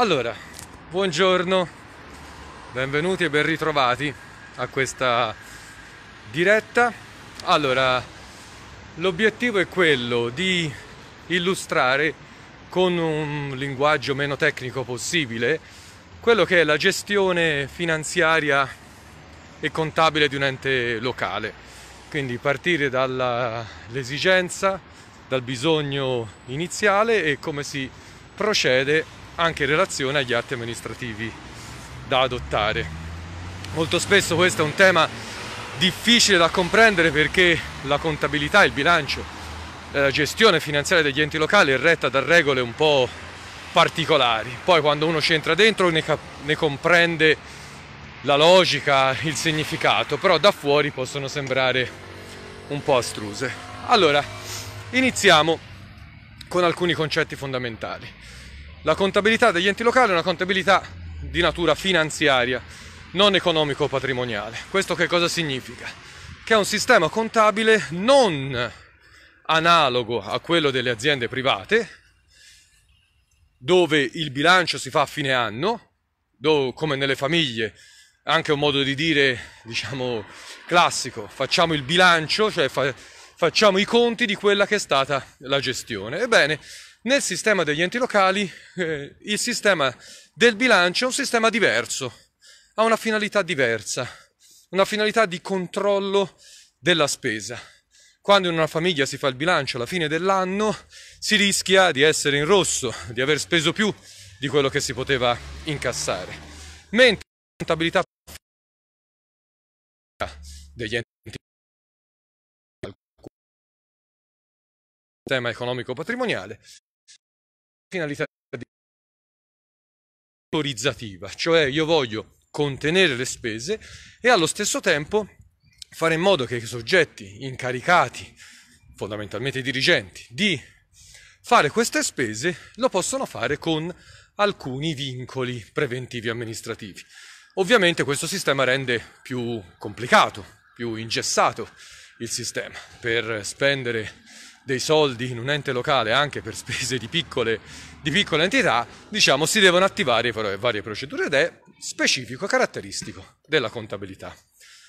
Allora, buongiorno, benvenuti e ben ritrovati a questa diretta. Allora, l'obiettivo è quello di illustrare con un linguaggio meno tecnico possibile quello che è la gestione finanziaria e contabile di un ente locale. Quindi partire dall'esigenza, dal bisogno iniziale e come si procede anche in relazione agli atti amministrativi da adottare. Molto spesso questo è un tema difficile da comprendere perché la contabilità, il bilancio, la gestione finanziaria degli enti locali è retta da regole un po' particolari. Poi quando uno ci entra dentro ne, ne comprende la logica, il significato, però da fuori possono sembrare un po' astruse. Allora, iniziamo con alcuni concetti fondamentali. La contabilità degli enti locali è una contabilità di natura finanziaria, non economico-patrimoniale. Questo che cosa significa? Che è un sistema contabile non analogo a quello delle aziende private, dove il bilancio si fa a fine anno, dove, come nelle famiglie, anche un modo di dire, diciamo, classico, facciamo il bilancio, cioè fa, facciamo i conti di quella che è stata la gestione. Ebbene, nel sistema degli enti locali eh, il sistema del bilancio è un sistema diverso, ha una finalità diversa, una finalità di controllo della spesa. Quando in una famiglia si fa il bilancio alla fine dell'anno si rischia di essere in rosso, di aver speso più di quello che si poteva incassare. Mentre la contabilità degli enti sistema economico patrimoniale finalità di autorizzativa, cioè io voglio contenere le spese e allo stesso tempo fare in modo che i soggetti incaricati, fondamentalmente i dirigenti, di fare queste spese lo possono fare con alcuni vincoli preventivi amministrativi. Ovviamente questo sistema rende più complicato, più ingessato il sistema per spendere dei soldi in un ente locale anche per spese di piccole, di piccole entità, diciamo si devono attivare varie procedure ed è specifico, caratteristico della contabilità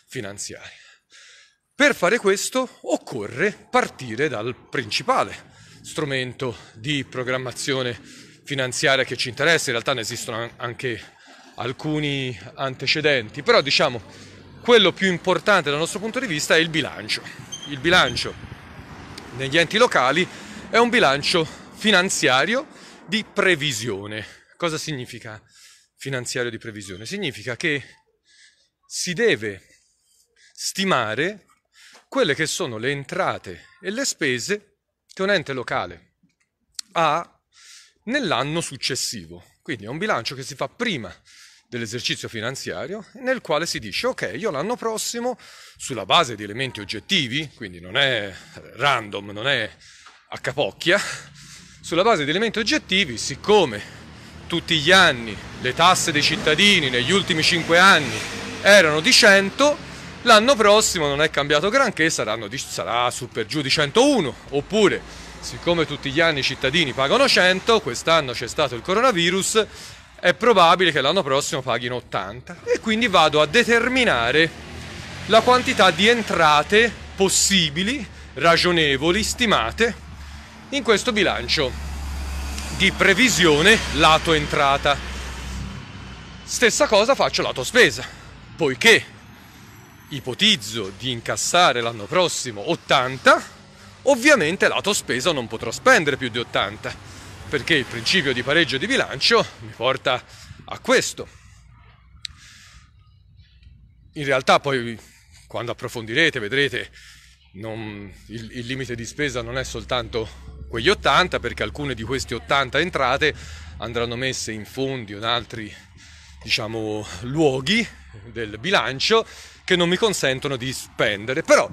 finanziaria. Per fare questo occorre partire dal principale strumento di programmazione finanziaria che ci interessa, in realtà ne esistono anche alcuni antecedenti, però diciamo quello più importante dal nostro punto di vista è il bilancio. Il bilancio negli enti locali è un bilancio finanziario di previsione. Cosa significa finanziario di previsione? Significa che si deve stimare quelle che sono le entrate e le spese che un ente locale ha nell'anno successivo. Quindi è un bilancio che si fa prima dell'esercizio finanziario nel quale si dice ok, io l'anno prossimo sulla base di elementi oggettivi, quindi non è random, non è a capocchia, sulla base di elementi oggettivi, siccome tutti gli anni le tasse dei cittadini negli ultimi 5 anni erano di 100, l'anno prossimo non è cambiato granché, saranno di, sarà su per giù di 101, oppure siccome tutti gli anni i cittadini pagano 100, quest'anno c'è stato il coronavirus, è probabile che l'anno prossimo paghino 80 e quindi vado a determinare la quantità di entrate possibili, ragionevoli, stimate in questo bilancio di previsione lato entrata. Stessa cosa faccio lato spesa, poiché ipotizzo di incassare l'anno prossimo 80, ovviamente lato spesa non potrò spendere più di 80 perché il principio di pareggio di bilancio mi porta a questo. In realtà poi quando approfondirete vedrete non, il, il limite di spesa non è soltanto quegli 80 perché alcune di queste 80 entrate andranno messe in fondi o in altri diciamo luoghi del bilancio che non mi consentono di spendere però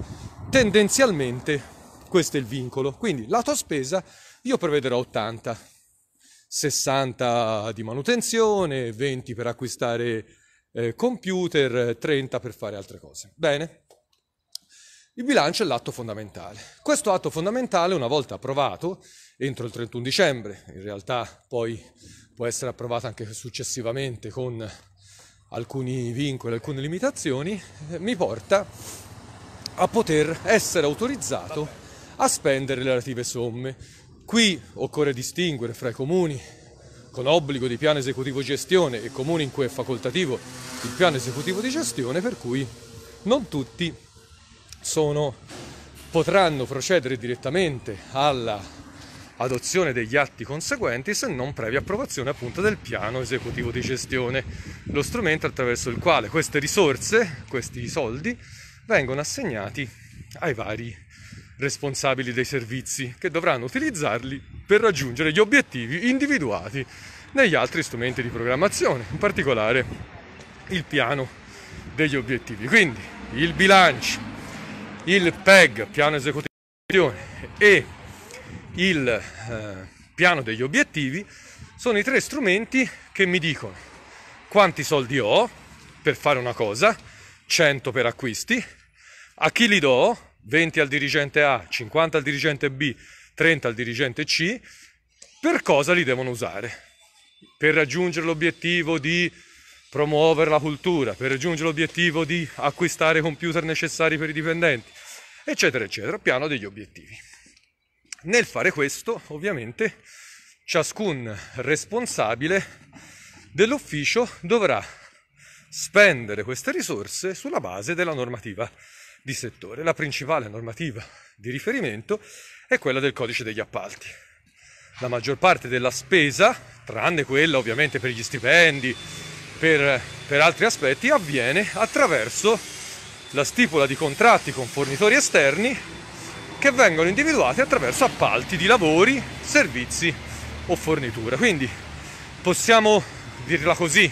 tendenzialmente questo è il vincolo quindi lato spesa io prevederò 80, 60 di manutenzione, 20 per acquistare eh, computer, 30 per fare altre cose. Bene. Il bilancio è l'atto fondamentale. Questo atto fondamentale, una volta approvato, entro il 31 dicembre, in realtà poi può essere approvata anche successivamente con alcuni vincoli, alcune limitazioni, eh, mi porta a poter essere autorizzato a spendere le relative somme. Qui occorre distinguere fra i comuni con obbligo di piano esecutivo gestione e comuni in cui è facoltativo il piano esecutivo di gestione, per cui non tutti sono, potranno procedere direttamente alla adozione degli atti conseguenti se non previa approvazione appunto del piano esecutivo di gestione, lo strumento attraverso il quale queste risorse, questi soldi, vengono assegnati ai vari responsabili dei servizi che dovranno utilizzarli per raggiungere gli obiettivi individuati negli altri strumenti di programmazione, in particolare il piano degli obiettivi. Quindi il bilancio, il PEG, piano esecutivo e il eh, piano degli obiettivi sono i tre strumenti che mi dicono quanti soldi ho per fare una cosa, 100 per acquisti, a chi li do, 20 al dirigente A, 50 al dirigente B, 30 al dirigente C, per cosa li devono usare? Per raggiungere l'obiettivo di promuovere la cultura, per raggiungere l'obiettivo di acquistare i computer necessari per i dipendenti, eccetera, eccetera, piano degli obiettivi. Nel fare questo, ovviamente, ciascun responsabile dell'ufficio dovrà spendere queste risorse sulla base della normativa di settore. La principale normativa di riferimento è quella del codice degli appalti. La maggior parte della spesa, tranne quella ovviamente per gli stipendi, per, per altri aspetti, avviene attraverso la stipula di contratti con fornitori esterni che vengono individuati attraverso appalti di lavori, servizi o forniture. Quindi possiamo dirla così,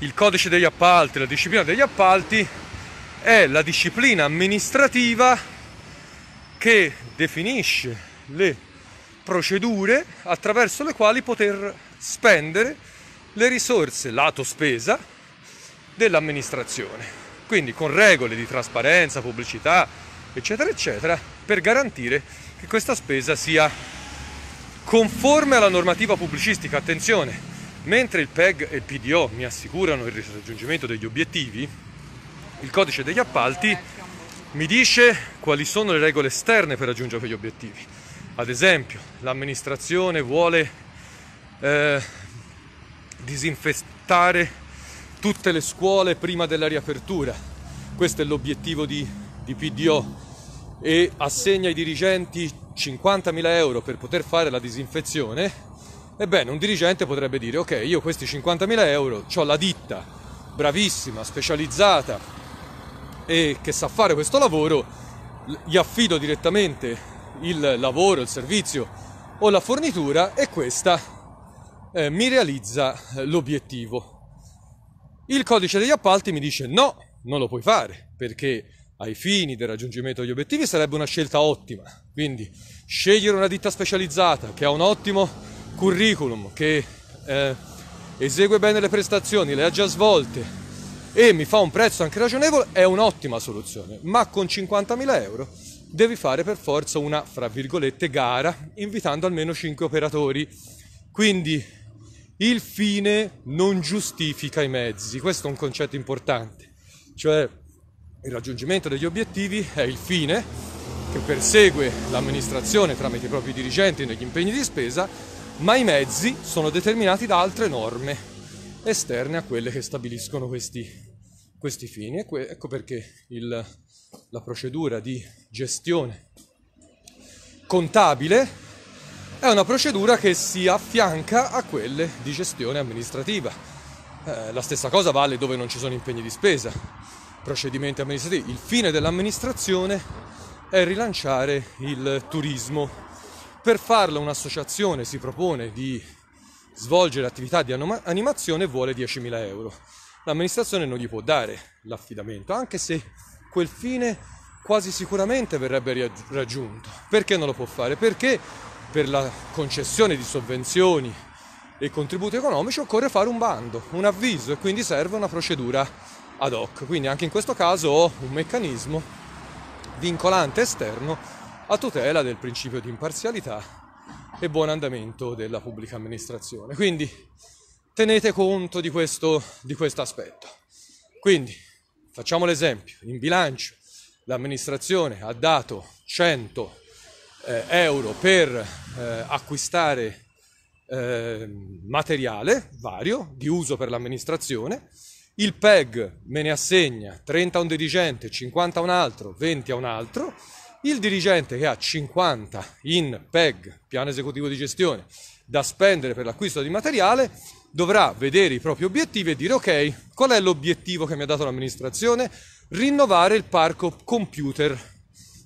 il codice degli appalti, la disciplina degli appalti è la disciplina amministrativa che definisce le procedure attraverso le quali poter spendere le risorse lato spesa dell'amministrazione. Quindi con regole di trasparenza, pubblicità, eccetera, eccetera, per garantire che questa spesa sia conforme alla normativa pubblicistica. Attenzione, mentre il PEG e il PDO mi assicurano il raggiungimento degli obiettivi, il codice degli appalti mi dice quali sono le regole esterne per raggiungere quegli obiettivi. Ad esempio, l'amministrazione vuole eh, disinfettare tutte le scuole prima della riapertura. Questo è l'obiettivo di, di PDO e assegna ai dirigenti 50.000 euro per poter fare la disinfezione, ebbene un dirigente potrebbe dire ok, io questi 50.000 euro ho la ditta bravissima, specializzata e che sa fare questo lavoro, gli affido direttamente il lavoro, il servizio o la fornitura e questa eh, mi realizza l'obiettivo. Il codice degli appalti mi dice no, non lo puoi fare perché ai fini del raggiungimento degli obiettivi sarebbe una scelta ottima. Quindi scegliere una ditta specializzata che ha un ottimo curriculum, che eh, esegue bene le prestazioni, le ha già svolte e mi fa un prezzo anche ragionevole è un'ottima soluzione. Ma con 50.000 euro devi fare per forza una, fra virgolette, gara invitando almeno 5 operatori. Quindi il fine non giustifica i mezzi, questo è un concetto importante. Cioè il raggiungimento degli obiettivi è il fine che persegue l'amministrazione tramite i propri dirigenti negli impegni di spesa, ma i mezzi sono determinati da altre norme esterne a quelle che stabiliscono questi, questi fini. ecco perché il, la procedura di gestione contabile è una procedura che si affianca a quelle di gestione amministrativa. Eh, la stessa cosa vale dove non ci sono impegni di spesa procedimenti amministrativi. Il fine dell'amministrazione è rilanciare il turismo. Per farlo un'associazione si propone di svolgere attività di animazione e vuole 10.000 euro. L'amministrazione non gli può dare l'affidamento, anche se quel fine quasi sicuramente verrebbe raggiunto. Perché non lo può fare? Perché per la concessione di sovvenzioni e contributi economici occorre fare un bando, un avviso e quindi serve una procedura ad hoc. Quindi anche in questo caso ho un meccanismo vincolante esterno a tutela del principio di imparzialità e buon andamento della pubblica amministrazione. Quindi tenete conto di questo, di questo aspetto. Quindi facciamo l'esempio, in bilancio l'amministrazione ha dato 100 eh, euro per eh, acquistare eh, materiale vario di uso per l'amministrazione, il PEG me ne assegna 30 a un dirigente, 50 a un altro, 20 a un altro, il dirigente che ha 50 in PEG, piano esecutivo di gestione, da spendere per l'acquisto di materiale, dovrà vedere i propri obiettivi e dire ok, qual è l'obiettivo che mi ha dato l'amministrazione? Rinnovare il parco computer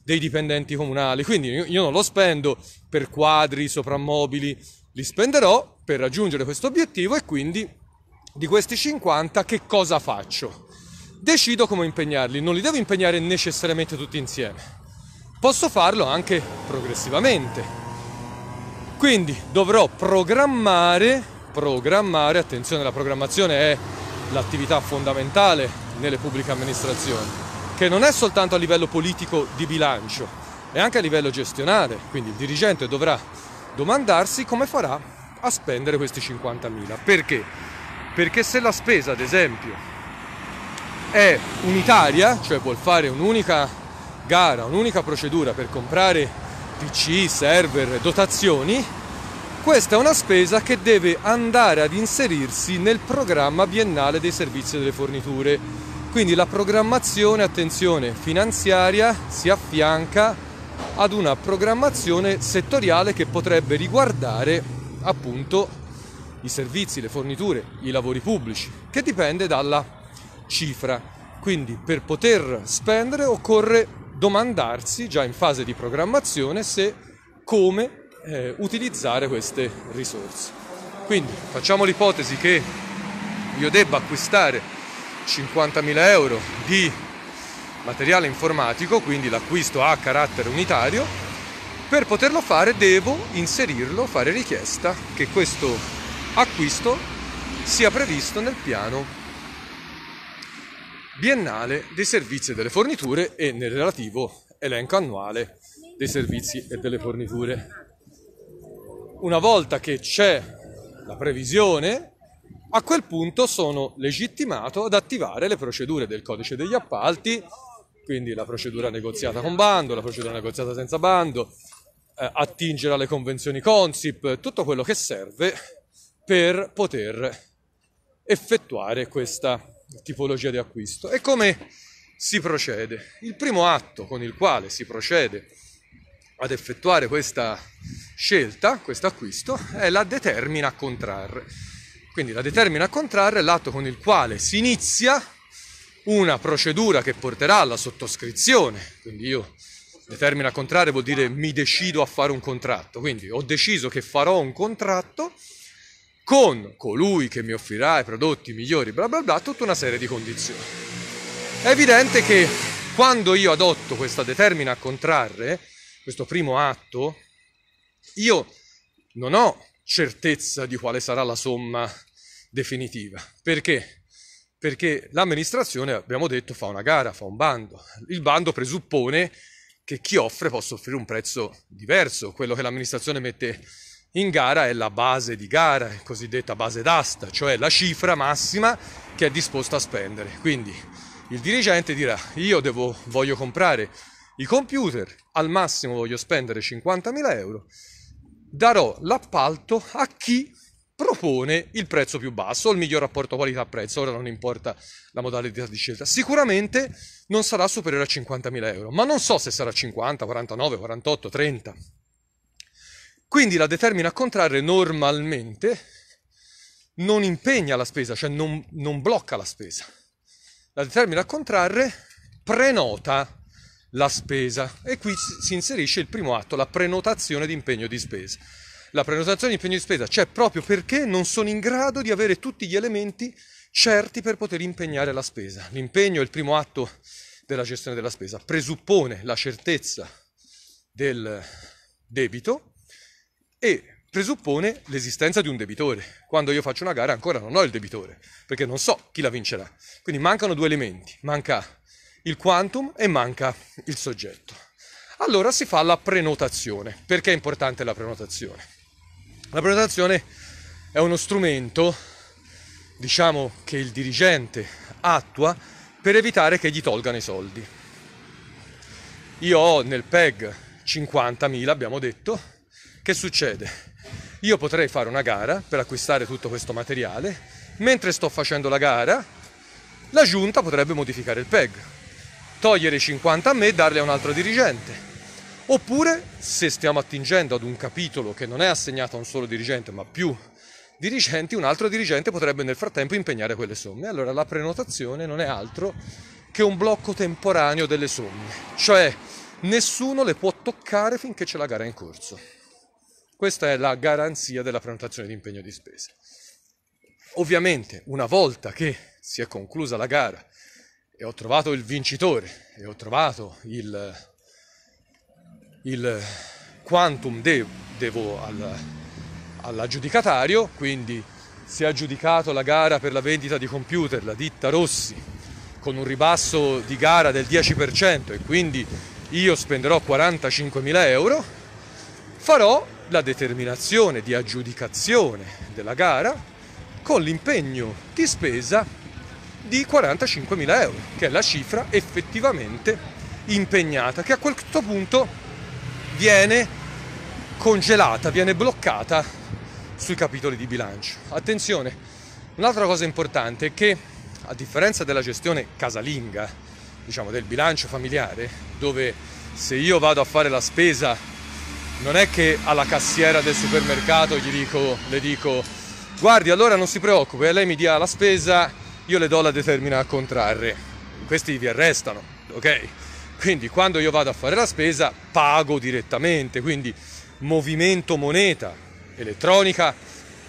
dei dipendenti comunali. Quindi io non lo spendo per quadri, soprammobili, li spenderò per raggiungere questo obiettivo e quindi di questi 50 che cosa faccio? Decido come impegnarli, non li devo impegnare necessariamente tutti insieme. Posso farlo anche progressivamente. Quindi dovrò programmare, programmare, attenzione, la programmazione è l'attività fondamentale nelle pubbliche amministrazioni, che non è soltanto a livello politico di bilancio, è anche a livello gestionale, quindi il dirigente dovrà domandarsi come farà a spendere questi 50.000. Perché? Perché se la spesa, ad esempio, è unitaria, cioè vuol fare un'unica gara, un'unica procedura per comprare PC, server, dotazioni, questa è una spesa che deve andare ad inserirsi nel programma biennale dei servizi e delle forniture. Quindi la programmazione, attenzione, finanziaria si affianca ad una programmazione settoriale che potrebbe riguardare appunto i servizi, le forniture, i lavori pubblici, che dipende dalla cifra. Quindi per poter spendere occorre domandarsi già in fase di programmazione se come eh, utilizzare queste risorse. Quindi facciamo l'ipotesi che io debba acquistare 50.000 euro di materiale informatico, quindi l'acquisto ha carattere unitario, per poterlo fare devo inserirlo, fare richiesta che questo acquisto sia previsto nel piano biennale dei servizi e delle forniture e nel relativo elenco annuale dei servizi e delle forniture. Una volta che c'è la previsione, a quel punto sono legittimato ad attivare le procedure del codice degli appalti, quindi la procedura negoziata con bando, la procedura negoziata senza bando, eh, attingere alle convenzioni Consip, tutto quello che serve per poter effettuare questa tipologia di acquisto. E come si procede? Il primo atto con il quale si procede ad effettuare questa scelta, questo acquisto, è la determina a contrarre. Quindi la determina a contrarre è l'atto con il quale si inizia una procedura che porterà alla sottoscrizione. Quindi io determina a contrarre vuol dire mi decido a fare un contratto. Quindi ho deciso che farò un contratto con colui che mi offrirà i prodotti migliori, bla bla bla, tutta una serie di condizioni. È evidente che quando io adotto questa determina a contrarre, questo primo atto, io non ho certezza di quale sarà la somma definitiva. Perché? Perché l'amministrazione, abbiamo detto, fa una gara, fa un bando. Il bando presuppone che chi offre possa offrire un prezzo diverso, quello che l'amministrazione mette in gara è la base di gara, cosiddetta base d'asta, cioè la cifra massima che è disposto a spendere. Quindi il dirigente dirà io devo, voglio comprare i computer, al massimo voglio spendere 50.000 euro, darò l'appalto a chi propone il prezzo più basso o il miglior rapporto qualità-prezzo, ora non importa la modalità di scelta, sicuramente non sarà superiore a 50.000 euro, ma non so se sarà 50, 49, 48, 30. Quindi la determina a contrarre normalmente non impegna la spesa, cioè non, non blocca la spesa. La determina a contrarre prenota la spesa e qui si inserisce il primo atto, la prenotazione di impegno di spesa. La prenotazione di impegno di spesa c'è proprio perché non sono in grado di avere tutti gli elementi certi per poter impegnare la spesa. L'impegno è il primo atto della gestione della spesa, presuppone la certezza del debito e presuppone l'esistenza di un debitore. Quando io faccio una gara ancora non ho il debitore, perché non so chi la vincerà. Quindi mancano due elementi, manca il quantum e manca il soggetto. Allora si fa la prenotazione. Perché è importante la prenotazione? La prenotazione è uno strumento, diciamo, che il dirigente attua per evitare che gli tolgano i soldi. Io ho nel PEG 50.000, abbiamo detto, che succede? Io potrei fare una gara per acquistare tutto questo materiale, mentre sto facendo la gara, la giunta potrebbe modificare il PEG, togliere i 50 a me e darli a un altro dirigente. Oppure, se stiamo attingendo ad un capitolo che non è assegnato a un solo dirigente, ma più dirigenti, un altro dirigente potrebbe nel frattempo impegnare quelle somme. Allora la prenotazione non è altro che un blocco temporaneo delle somme, cioè nessuno le può toccare finché c'è la gara in corso. Questa è la garanzia della prenotazione di impegno di spese. Ovviamente, una volta che si è conclusa la gara e ho trovato il vincitore e ho trovato il, il quantum devo, devo al, all'aggiudicatario, quindi si è aggiudicato la gara per la vendita di computer, la ditta Rossi, con un ribasso di gara del 10% e quindi io spenderò 45.000 euro, farò la determinazione di aggiudicazione della gara con l'impegno di spesa di 45.000 euro, che è la cifra effettivamente impegnata, che a questo punto viene congelata, viene bloccata sui capitoli di bilancio. Attenzione, un'altra cosa importante è che a differenza della gestione casalinga, diciamo del bilancio familiare, dove se io vado a fare la spesa non è che alla cassiera del supermercato gli dico, le dico guardi allora non si preoccupi, lei mi dia la spesa, io le do la determina a contrarre. Questi vi arrestano, ok? Quindi quando io vado a fare la spesa pago direttamente, quindi movimento moneta elettronica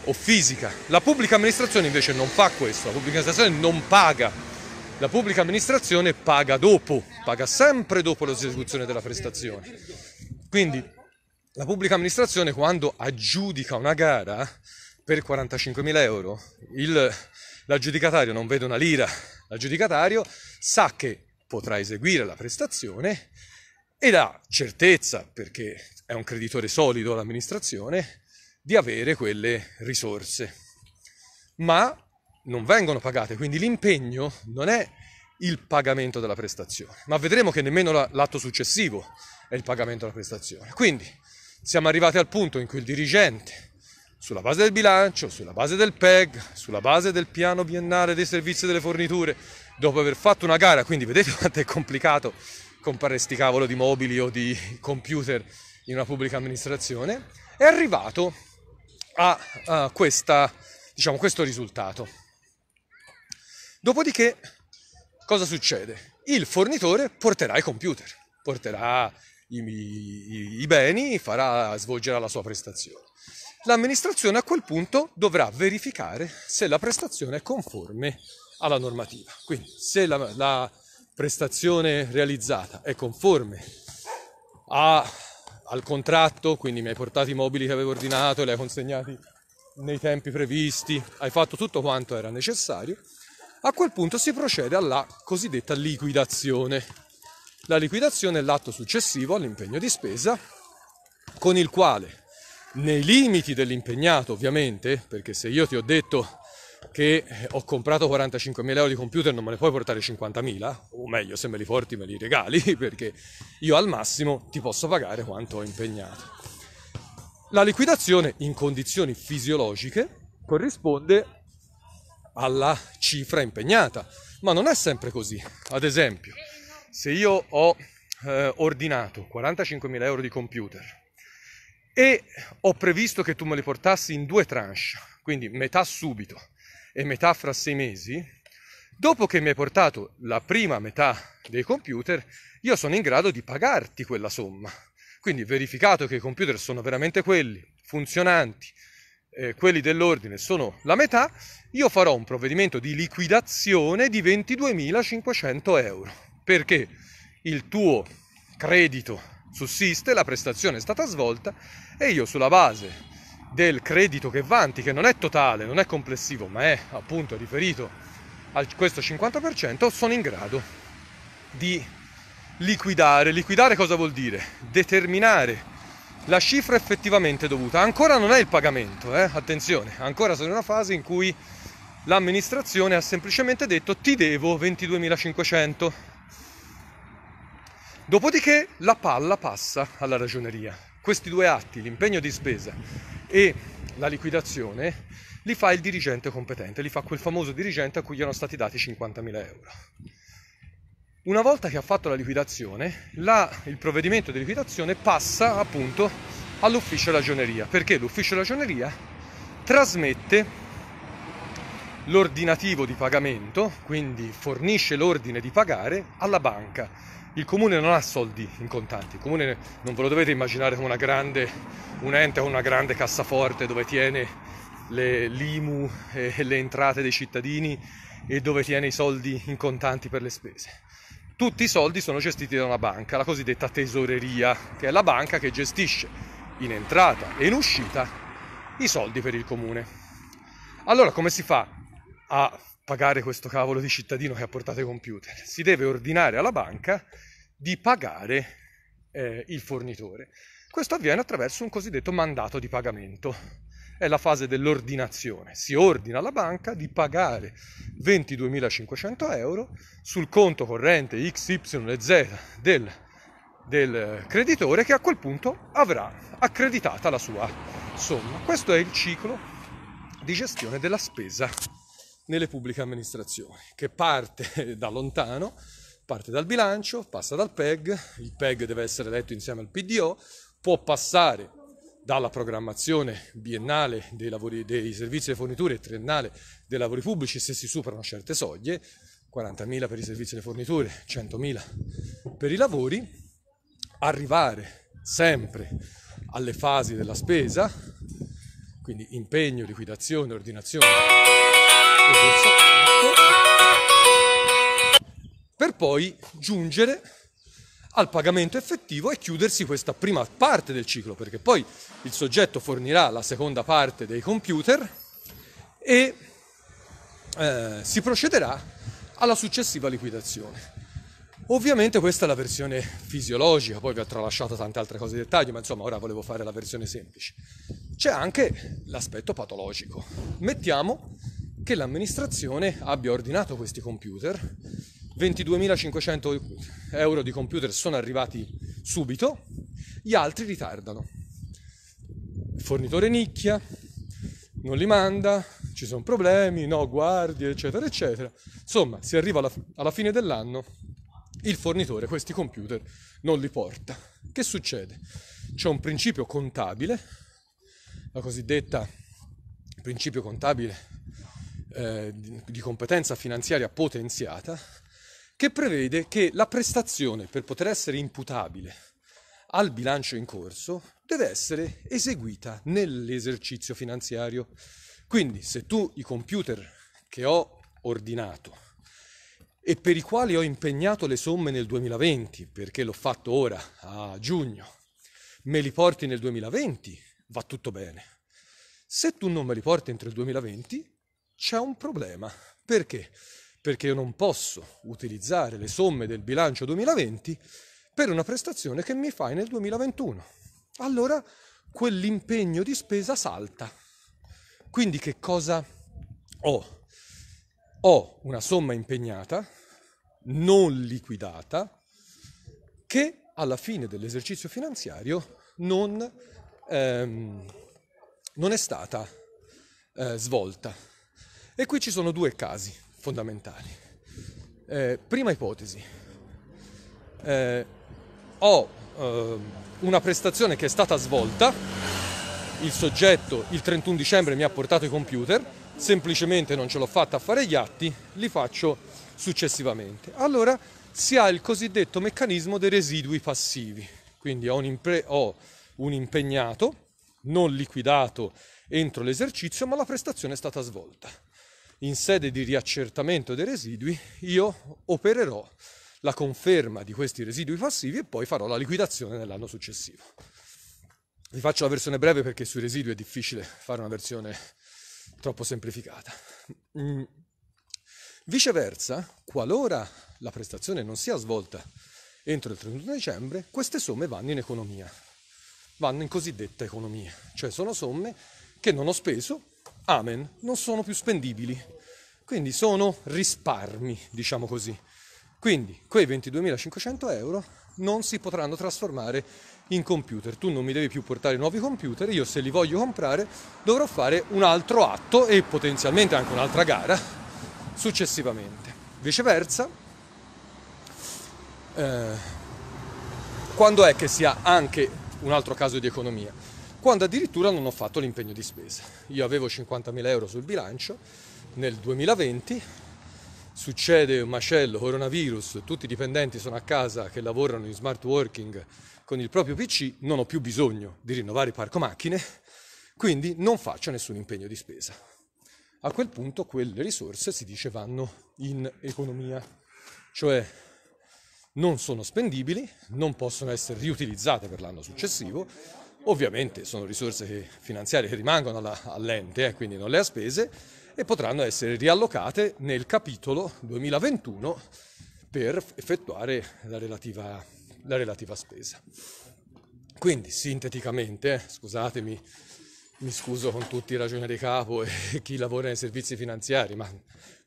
o fisica. La pubblica amministrazione invece non fa questo, la pubblica amministrazione non paga. La pubblica amministrazione paga dopo, paga sempre dopo l'esecuzione della prestazione. Quindi la pubblica amministrazione quando aggiudica una gara per 45.000 euro, il, l'aggiudicatario non vede una lira, l'aggiudicatario sa che potrà eseguire la prestazione ed ha certezza, perché è un creditore solido l'amministrazione, di avere quelle risorse. Ma non vengono pagate, quindi l'impegno non è il pagamento della prestazione, ma vedremo che nemmeno l'atto successivo è il pagamento della prestazione. Quindi siamo arrivati al punto in cui il dirigente, sulla base del bilancio, sulla base del PEG, sulla base del piano biennale dei servizi e delle forniture, dopo aver fatto una gara, quindi vedete quanto è complicato comprare sti cavolo di mobili o di computer in una pubblica amministrazione, è arrivato a, a questa, diciamo, questo risultato. Dopodiché, cosa succede? Il fornitore porterà i computer, porterà i, i, i beni, farà, svolgerà la sua prestazione. L'amministrazione a quel punto dovrà verificare se la prestazione è conforme alla normativa. Quindi se la, la prestazione realizzata è conforme a, al contratto, quindi mi hai portato i mobili che avevo ordinato, li hai consegnati nei tempi previsti, hai fatto tutto quanto era necessario, a quel punto si procede alla cosiddetta liquidazione. La liquidazione è l'atto successivo all'impegno di spesa con il quale, nei limiti dell'impegnato ovviamente, perché se io ti ho detto che ho comprato 45.000 euro di computer non me ne puoi portare 50.000, o meglio se me li porti me li regali, perché io al massimo ti posso pagare quanto ho impegnato. La liquidazione in condizioni fisiologiche corrisponde alla cifra impegnata, ma non è sempre così. Ad esempio, se io ho eh, ordinato 45.000 euro di computer e ho previsto che tu me li portassi in due tranche, quindi metà subito e metà fra sei mesi, dopo che mi hai portato la prima metà dei computer, io sono in grado di pagarti quella somma. Quindi verificato che i computer sono veramente quelli, funzionanti, eh, quelli dell'ordine sono la metà, io farò un provvedimento di liquidazione di 22.500 euro. Perché il tuo credito sussiste, la prestazione è stata svolta e io sulla base del credito che vanti, che non è totale, non è complessivo, ma è appunto riferito a questo 50%, sono in grado di liquidare. Liquidare cosa vuol dire? Determinare la cifra effettivamente dovuta. Ancora non è il pagamento, eh? attenzione, ancora sono in una fase in cui l'amministrazione ha semplicemente detto ti devo 22.500. Dopodiché la palla passa alla ragioneria. Questi due atti, l'impegno di spesa e la liquidazione, li fa il dirigente competente, li fa quel famoso dirigente a cui gli erano stati dati 50.000 euro. Una volta che ha fatto la liquidazione, la, il provvedimento di liquidazione passa appunto all'ufficio ragioneria, perché l'ufficio ragioneria trasmette l'ordinativo di pagamento, quindi fornisce l'ordine di pagare alla banca. Il comune non ha soldi in contanti, il comune non ve lo dovete immaginare come grande, un ente con una grande cassaforte dove tiene le l'IMU e le entrate dei cittadini e dove tiene i soldi in contanti per le spese tutti i soldi sono gestiti da una banca, la cosiddetta tesoreria, che è la banca che gestisce in entrata e in uscita i soldi per il comune. Allora come si fa a pagare questo cavolo di cittadino che ha portato i computer? Si deve ordinare alla banca di pagare eh, il fornitore. Questo avviene attraverso un cosiddetto mandato di pagamento è la fase dell'ordinazione. Si ordina alla banca di pagare 22.500 euro sul conto corrente XYZ del, del creditore che a quel punto avrà accreditata la sua somma. Questo è il ciclo di gestione della spesa nelle pubbliche amministrazioni, che parte da lontano, parte dal bilancio, passa dal PEG, il PEG deve essere letto insieme al PDO, può passare dalla programmazione biennale dei, lavori, dei servizi di fornitura e triennale dei lavori pubblici se si superano certe soglie, 40.000 per i servizi di forniture, 100.000 per i lavori, arrivare sempre alle fasi della spesa, quindi impegno, liquidazione, ordinazione e per poi giungere al pagamento effettivo e chiudersi questa prima parte del ciclo, perché poi il soggetto fornirà la seconda parte dei computer e eh, si procederà alla successiva liquidazione. Ovviamente questa è la versione fisiologica, poi vi ho tralasciato tante altre cose di dettaglio, ma insomma ora volevo fare la versione semplice. C'è anche l'aspetto patologico. Mettiamo che l'amministrazione abbia ordinato questi computer 22.500 euro di computer sono arrivati subito, gli altri ritardano. Il fornitore nicchia, non li manda, ci sono problemi, no guardie, eccetera, eccetera. Insomma, si arriva alla, alla fine dell'anno, il fornitore questi computer non li porta. Che succede? C'è un principio contabile, la cosiddetta principio contabile eh, di competenza finanziaria potenziata, che prevede che la prestazione per poter essere imputabile al bilancio in corso deve essere eseguita nell'esercizio finanziario. Quindi se tu i computer che ho ordinato e per i quali ho impegnato le somme nel 2020, perché l'ho fatto ora a giugno, me li porti nel 2020, va tutto bene. Se tu non me li porti entro il 2020, c'è un problema. Perché? perché io non posso utilizzare le somme del bilancio 2020 per una prestazione che mi fai nel 2021. Allora quell'impegno di spesa salta. Quindi che cosa ho? Ho una somma impegnata, non liquidata, che alla fine dell'esercizio finanziario non, ehm, non è stata eh, svolta. E qui ci sono due casi fondamentali. Eh, prima ipotesi, eh, ho eh, una prestazione che è stata svolta, il soggetto il 31 dicembre mi ha portato i computer, semplicemente non ce l'ho fatta a fare gli atti, li faccio successivamente. Allora si ha il cosiddetto meccanismo dei residui passivi, quindi ho un, impre- ho un impegnato non liquidato entro l'esercizio, ma la prestazione è stata svolta in sede di riaccertamento dei residui io opererò la conferma di questi residui passivi e poi farò la liquidazione nell'anno successivo. Vi faccio la versione breve perché sui residui è difficile fare una versione troppo semplificata. Mm. Viceversa, qualora la prestazione non sia svolta entro il 31 dicembre, queste somme vanno in economia. vanno in cosiddetta economia, cioè sono somme che non ho speso, amen, non sono più spendibili, quindi sono risparmi, diciamo così. Quindi quei 22.500 euro non si potranno trasformare in computer. Tu non mi devi più portare nuovi computer, io se li voglio comprare dovrò fare un altro atto e potenzialmente anche un'altra gara successivamente. Viceversa, eh, quando è che si ha anche un altro caso di economia? Quando addirittura non ho fatto l'impegno di spesa. Io avevo 50.000 euro sul bilancio nel 2020, succede un macello, coronavirus, tutti i dipendenti sono a casa che lavorano in smart working con il proprio PC, non ho più bisogno di rinnovare il parco macchine, quindi non faccio nessun impegno di spesa. A quel punto quelle risorse si dice vanno in economia, cioè non sono spendibili, non possono essere riutilizzate per l'anno successivo, ovviamente sono risorse finanziarie che rimangono all'ente, eh, quindi non le ha spese, e potranno essere riallocate nel capitolo 2021 per effettuare la relativa, la relativa spesa. Quindi sinteticamente, eh, scusatemi, mi scuso con tutti i ragionieri capo e chi lavora nei servizi finanziari, ma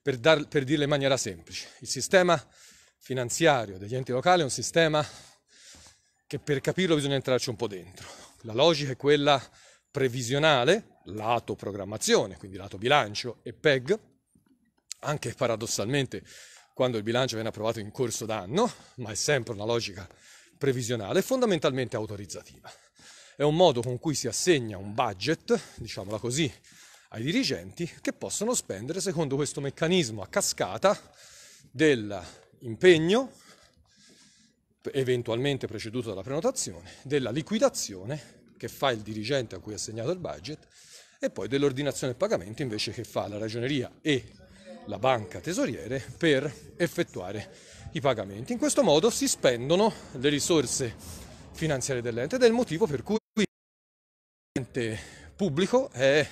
per, dar, per dirle in maniera semplice, il sistema finanziario degli enti locali è un sistema che per capirlo bisogna entrarci un po' dentro. La logica è quella previsionale, lato programmazione, quindi lato bilancio e PEG, anche paradossalmente quando il bilancio viene approvato in corso d'anno, ma è sempre una logica previsionale, fondamentalmente autorizzativa. È un modo con cui si assegna un budget, diciamola così, ai dirigenti che possono spendere secondo questo meccanismo a cascata del impegno, eventualmente preceduto dalla prenotazione, della liquidazione che fa il dirigente a cui è assegnato il budget e poi dell'ordinazione del pagamento invece che fa la ragioneria e la banca tesoriere per effettuare i pagamenti. In questo modo si spendono le risorse finanziarie dell'ente ed è il motivo per cui l'ente pubblico è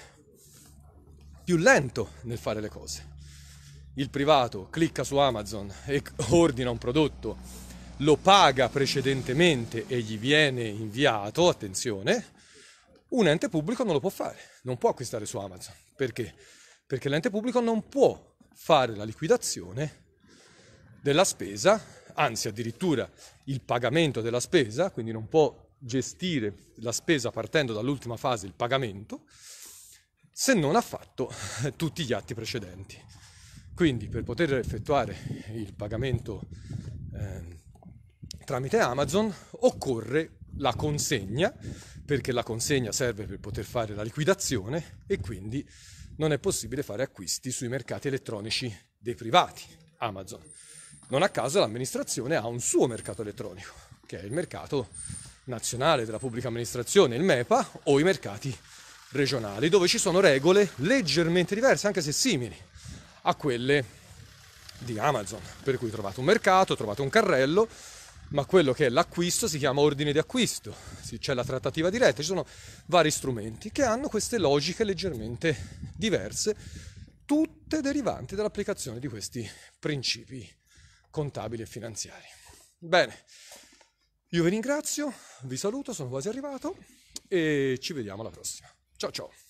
più lento nel fare le cose il privato clicca su Amazon e ordina un prodotto, lo paga precedentemente e gli viene inviato, attenzione, un ente pubblico non lo può fare, non può acquistare su Amazon. Perché? Perché l'ente pubblico non può fare la liquidazione della spesa, anzi addirittura il pagamento della spesa, quindi non può gestire la spesa partendo dall'ultima fase, il pagamento, se non ha fatto tutti gli atti precedenti. Quindi per poter effettuare il pagamento eh, tramite Amazon occorre la consegna, perché la consegna serve per poter fare la liquidazione e quindi non è possibile fare acquisti sui mercati elettronici dei privati, Amazon. Non a caso l'amministrazione ha un suo mercato elettronico, che è il mercato nazionale della pubblica amministrazione, il MEPA, o i mercati regionali, dove ci sono regole leggermente diverse, anche se simili a quelle di Amazon, per cui trovate un mercato, trovate un carrello, ma quello che è l'acquisto si chiama ordine di acquisto, c'è la trattativa diretta, ci sono vari strumenti che hanno queste logiche leggermente diverse, tutte derivanti dall'applicazione di questi principi contabili e finanziari. Bene, io vi ringrazio, vi saluto, sono quasi arrivato e ci vediamo alla prossima. Ciao ciao!